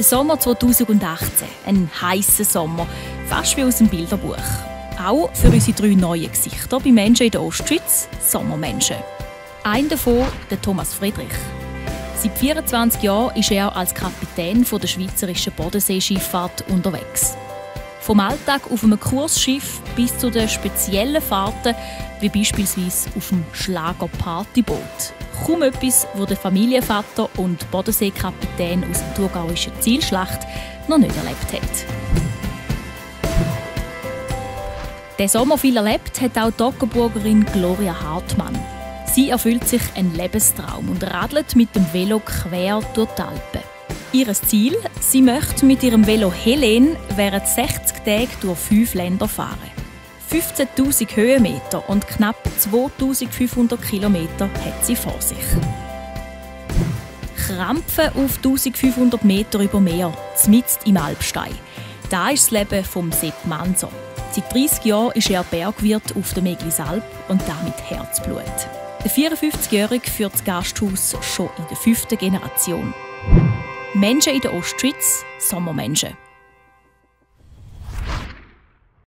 Der Sommer 2018, ein heißer Sommer, fast wie aus dem Bilderbuch. Auch für unsere drei neuen Gesichter bei Menschen in der Ostschweiz, Sommermenschen. Ein davon, der Thomas Friedrich. Seit 24 Jahren ist er als Kapitän der schweizerischen Bodenseeschifffahrt unterwegs. Vom Alltag auf einem Kursschiff bis zu den speziellen Fahrten, wie beispielsweise auf dem Schlager-Partyboot. Kaum etwas, wo der Familienvater und Bodenseekapitän aus der thurgauischen Zielschlacht noch nicht erlebt hat. Der Sommer viel erlebt hat auch die Ockerburgerin Gloria Hartmann. Sie erfüllt sich einen Lebenstraum und radelt mit dem Velo quer durch die Alpen. Ihr Ziel? Sie möchte mit ihrem Velo Helen während 60 Tagen durch fünf Länder fahren. 15.000 Höhenmeter und knapp 2.500 Kilometer hat sie vor sich. Krampfen auf 1500 Meter über Meer, mitten im Alpstein. Da ist das Leben vom Sepp Manso. Seit 30 Jahren ist er Bergwirt auf der Meglisalp und damit Herzblut. Der 54-Jährige führt das Gasthaus schon in der fünften Generation. Menschen in der Ostschweiz, Sommermenschen.